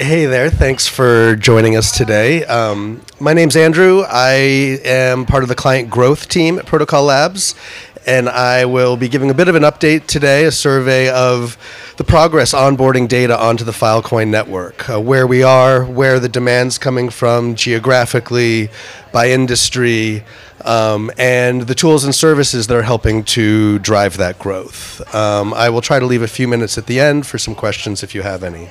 Hey there, thanks for joining us today. Um, my name's Andrew. I am part of the client growth team at Protocol Labs, and I will be giving a bit of an update today, a survey of the progress onboarding data onto the Filecoin network, uh, where we are, where the demand's coming from geographically, by industry, um, and the tools and services that are helping to drive that growth. Um, I will try to leave a few minutes at the end for some questions if you have any.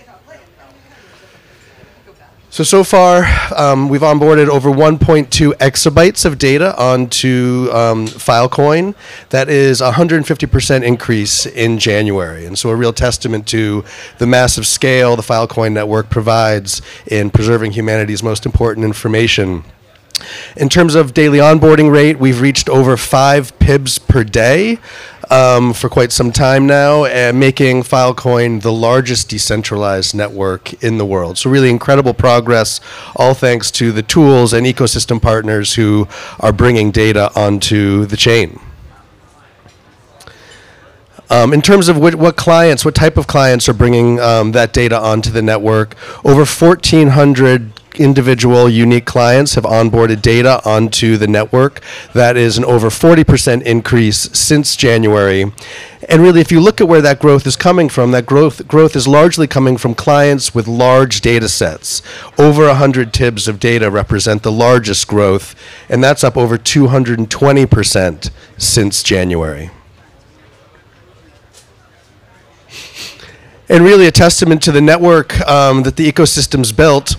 So, so far, um, we've onboarded over 1.2 exabytes of data onto um, Filecoin. That is a 150% increase in January. And so, a real testament to the massive scale the Filecoin network provides in preserving humanity's most important information. In terms of daily onboarding rate, we've reached over five PIBs per day um, for quite some time now, and making Filecoin the largest decentralized network in the world. So, really incredible progress, all thanks to the tools and ecosystem partners who are bringing data onto the chain. Um, in terms of what, what, clients, what type of clients are bringing um, that data onto the network, over 1,400 individual unique clients have onboarded data onto the network. That is an over 40% increase since January. And really, if you look at where that growth is coming from, that growth growth is largely coming from clients with large data sets. Over 100 TIBs of data represent the largest growth, and that's up over 220% since January. And really, a testament to the network um, that the ecosystem's built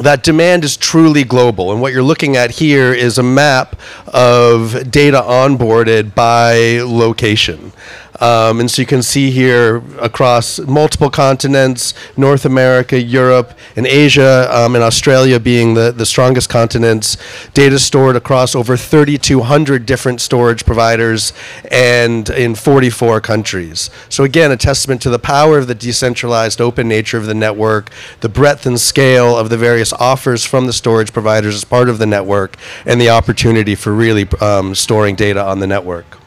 that demand is truly global. And what you're looking at here is a map of data onboarded by location. Um, and so you can see here across multiple continents, North America, Europe, and Asia, um, and Australia being the, the strongest continents, data stored across over 3,200 different storage providers and in 44 countries. So again, a testament to the power of the decentralized open nature of the network, the breadth and scale of the various offers from the storage providers as part of the network, and the opportunity for really um, storing data on the network.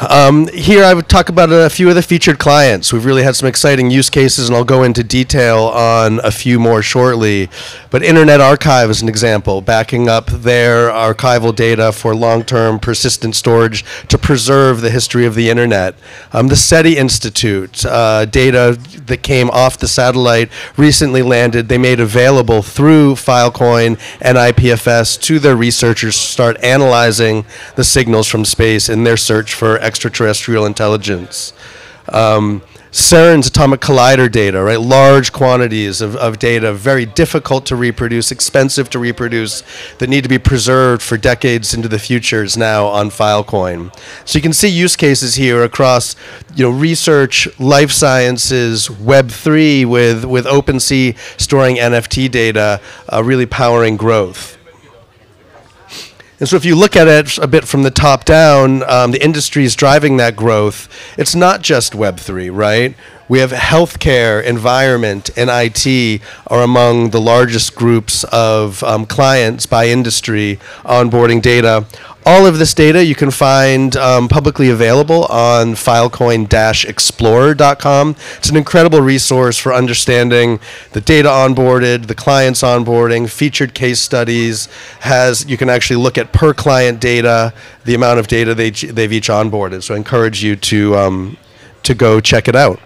Um, here I would talk about a few of the featured clients. We've really had some exciting use cases, and I'll go into detail on a few more shortly. But Internet Archive is an example, backing up their archival data for long-term persistent storage to preserve the history of the Internet. Um, the SETI Institute, uh, data that came off the satellite recently landed, they made available through Filecoin and IPFS to their researchers to start analyzing the signals from space in their search for extraterrestrial intelligence. Um, CERN's atomic collider data, right? Large quantities of, of data, very difficult to reproduce, expensive to reproduce, that need to be preserved for decades into the future is now on Filecoin. So you can see use cases here across, you know, research, life sciences, Web3 with, with OpenSea storing NFT data, uh, really powering growth. And so, if you look at it a bit from the top down, um, the industry is driving that growth. It's not just Web3, right? We have healthcare, environment, and IT are among the largest groups of um, clients by industry onboarding data. All of this data you can find um, publicly available on filecoin-explorer.com. It's an incredible resource for understanding the data onboarded, the clients onboarding, featured case studies. Has you can actually look at per client data, the amount of data they they've each onboarded. So I encourage you to um, to go check it out.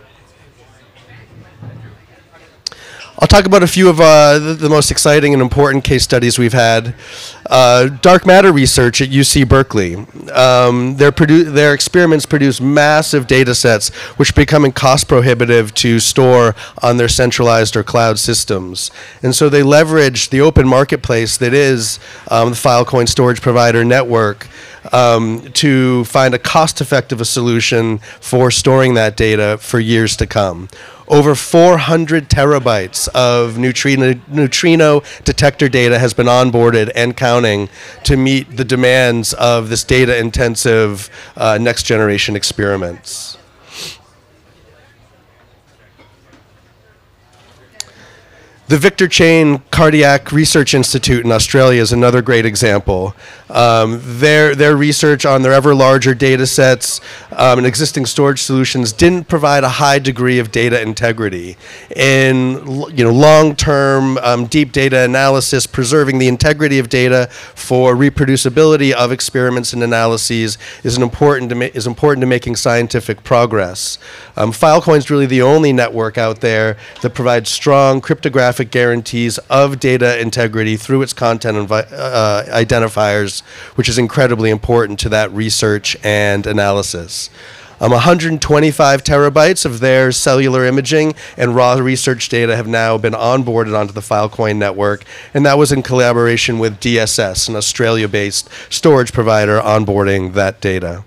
I'll talk about a few of uh, the, the, most exciting and important case studies we've had. Uh, dark matter research at UC Berkeley. Um, their, produ- their experiments produce massive data sets which are becoming cost prohibitive to store on their centralized or cloud systems. And so they leverage the open marketplace that is um, the Filecoin storage provider network um, to find a cost effective solution for storing that data for years to come over 400 terabytes of neutrino, neutrino detector data has been onboarded and counting to meet the demands of this data intensive uh, next generation experiments. The Victor Cheyne Cardiac Research Institute in Australia is another great example. Um, their, their research on their ever larger data sets um, and existing storage solutions didn't provide a high degree of data integrity. In you know, long-term um, deep data analysis, preserving the integrity of data for reproducibility of experiments and analyses is, an important, to is important to making scientific progress. Um, Filecoin is really the only network out there that provides strong cryptographic guarantees of data integrity through its content uh, identifiers, which is incredibly important to that research and analysis. Um, 125 terabytes of their cellular imaging and raw research data have now been onboarded onto the Filecoin network, and that was in collaboration with DSS, an Australia based storage provider, onboarding that data.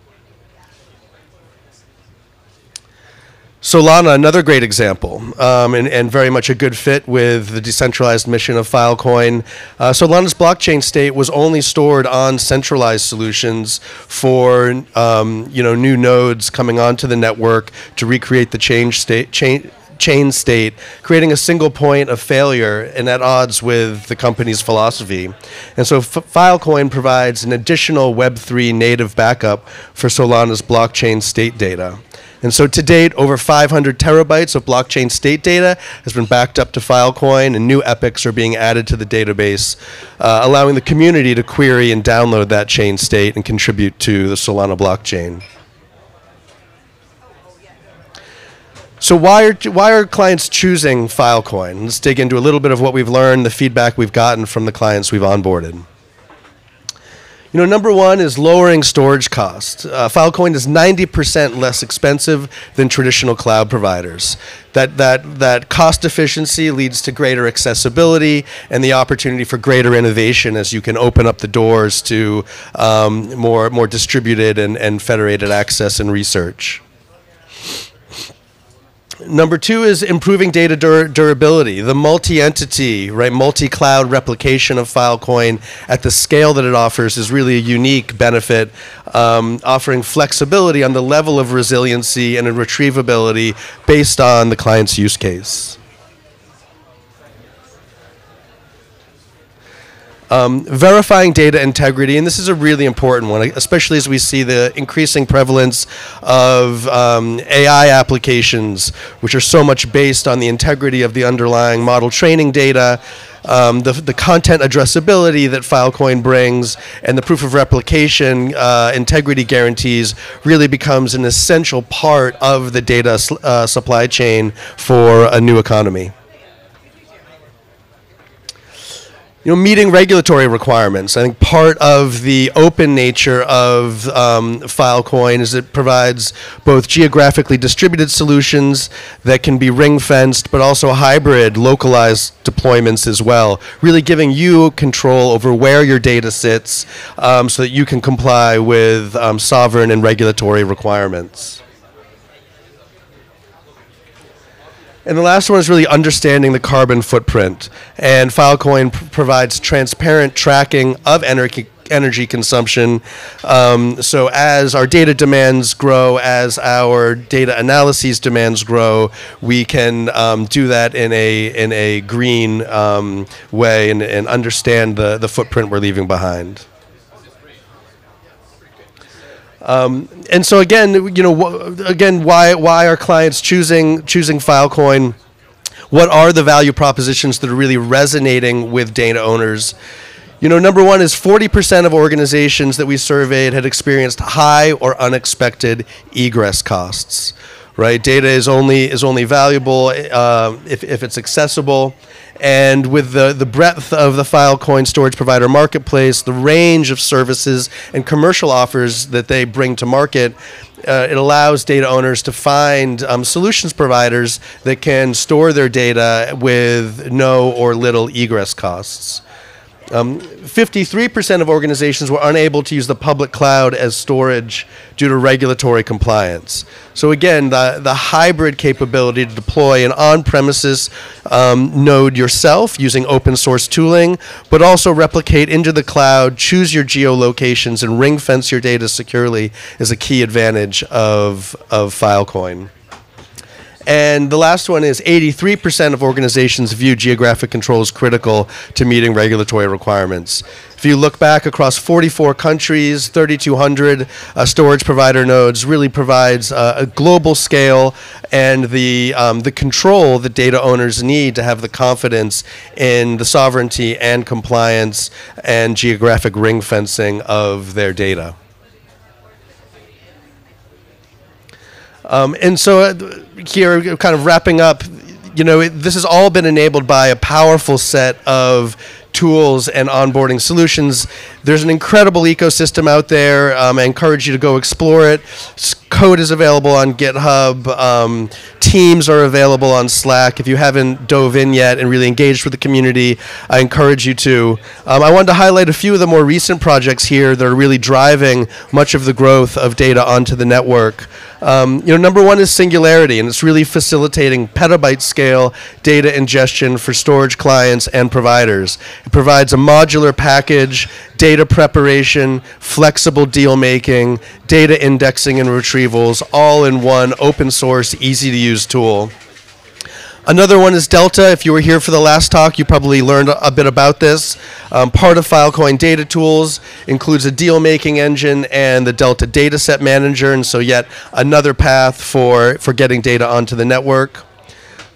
Solana, another great example, um, and, and, very much a good fit with the decentralized mission of Filecoin. Uh, Solana's blockchain state was only stored on centralized solutions for um, you know new nodes coming onto the network to recreate the change state. Chain, chain state, creating a single point of failure and at odds with the company's philosophy. And so F- Filecoin provides an additional Web3 native backup for Solana's blockchain state data. And so to date, over 500 terabytes of blockchain state data has been backed up to Filecoin, and new epochs are being added to the database, uh, allowing the community to query and download that chain state and contribute to the Solana blockchain. So why are why are clients choosing Filecoin? Let's dig into a little bit of what we've learned, the feedback we've gotten from the clients we've onboarded. You know, number one is lowering storage costs. Uh, Filecoin is 90% less expensive than traditional cloud providers. That, that, that cost efficiency leads to greater accessibility and the opportunity for greater innovation as you can open up the doors to um, more, more distributed and, and federated access and research. Number two is improving data dur- durability. The multi-entity, right, multi-cloud replication of Filecoin at the scale that it offers is really a unique benefit, um, offering flexibility on the level of resiliency and retrievability based on the client's use case. Um, verifying data integrity, and this is a really important one, especially as we see the increasing prevalence of um, AI applications, which are so much based on the integrity of the underlying model training data. Um, the, the content addressability that Filecoin brings and the proof of replication uh, integrity guarantees really becomes an essential part of the data uh, supply chain for a new economy. You know, meeting regulatory requirements. I think part of the open nature of um, Filecoin is it provides both geographically distributed solutions that can be ring fenced, but also hybrid, localized deployments as well. Really giving you control over where your data sits um, so that you can comply with um, sovereign and regulatory requirements. And the last one is really understanding the carbon footprint. And Filecoin pr- provides transparent tracking of energy energy consumption. Um, so as our data demands grow, as our data analyses demands grow, we can um, do that in a in a green um, way and, and understand the, the footprint we're leaving behind. Um, and so again, you know, wh- again, why why are clients choosing choosing Filecoin? What are the value propositions that are really resonating with data owners? You know, number one is 40% of organizations that we surveyed had experienced high or unexpected egress costs. Right, data is only is only valuable uh, if, if it's accessible and with the, the breadth of the Filecoin storage provider marketplace, the range of services and commercial offers that they bring to market, uh, it allows data owners to find um, solutions providers that can store their data with no or little egress costs. Um, 53% of organizations were unable to use the public cloud as storage due to regulatory compliance. So again, the, the hybrid capability to deploy an on-premises um, node yourself using open source tooling, but also replicate into the cloud, choose your geolocations, and ring fence your data securely is a key advantage of, of Filecoin. And the last one is 83% of organizations view geographic control as critical to meeting regulatory requirements. If you look back across 44 countries, 3,200 uh, storage provider nodes, really provides uh, a global scale and the um, the control that data owners need to have the confidence in the sovereignty and compliance and geographic ring fencing of their data. Um, and so uh, here, kind of wrapping up, you know, it, this has all been enabled by a powerful set of tools and onboarding solutions. There's an incredible ecosystem out there. Um, I encourage you to go explore it. Code is available on GitHub. Um, teams are available on Slack. If you haven't dove in yet and really engaged with the community, I encourage you to. Um, I wanted to highlight a few of the more recent projects here that are really driving much of the growth of data onto the network. Um, you know, number one is Singularity, and it's really facilitating petabyte scale data ingestion for storage clients and providers. It provides a modular package, data preparation, flexible deal making, data indexing and retrievals, all in one open source, easy to use tool. Another one is Delta. If you were here for the last talk, you probably learned a bit about this. Um, part of Filecoin Data Tools includes a deal making engine and the Delta Dataset Manager, and so yet another path for, for getting data onto the network.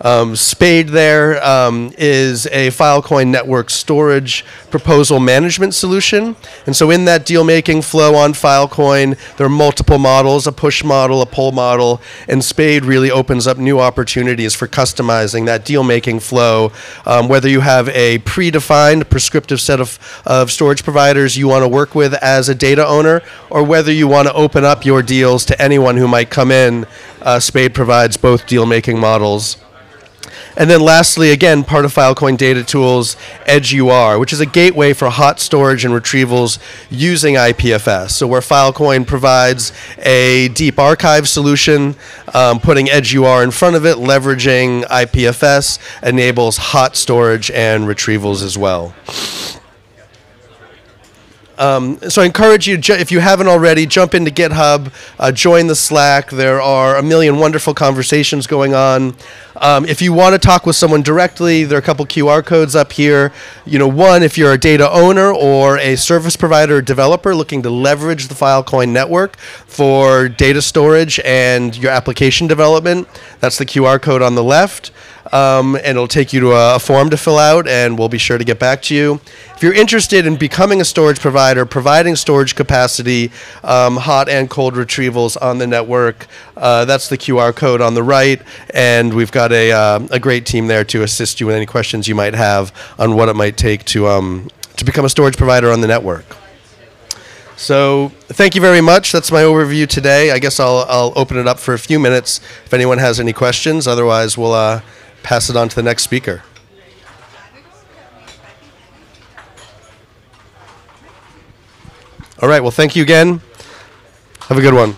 Um, Spade there um, is a Filecoin network storage proposal management solution. And so in that deal making flow on Filecoin, there are multiple models, a push model, a pull model, and Spade really opens up new opportunities for customizing that deal making flow. Um, whether you have a predefined prescriptive set of, of storage providers you want to work with as a data owner, or whether you want to open up your deals to anyone who might come in, uh, Spade provides both deal making models. And then lastly, again, part of Filecoin Data Tools, EdgeUR, which is a gateway for hot storage and retrievals using IPFS. So where Filecoin provides a deep archive solution, um, putting EdgeUR in front of it, leveraging IPFS, enables hot storage and retrievals as well. Um, so I encourage you, if you haven't already, jump into GitHub, uh, join the Slack. There are a million wonderful conversations going on. Um, if you want to talk with someone directly, there are a couple QR codes up here. You know, one, if you're a data owner or a service provider or developer looking to leverage the Filecoin network for data storage and your application development, that's the QR code on the left um, and it'll take you to a, a, form to fill out, and we'll be sure to get back to you. If you're interested in becoming a storage provider, providing storage capacity, um, hot and cold retrievals on the network, uh, that's the QR code on the right, and we've got a, uh, a great team there to assist you with any questions you might have on what it might take to, um, to become a storage provider on the network. So thank you very much. That's my overview today. I guess I'll, I'll open it up for a few minutes if anyone has any questions. Otherwise, we'll uh, pass it on to the next speaker. All right, well, thank you again. Have a good one.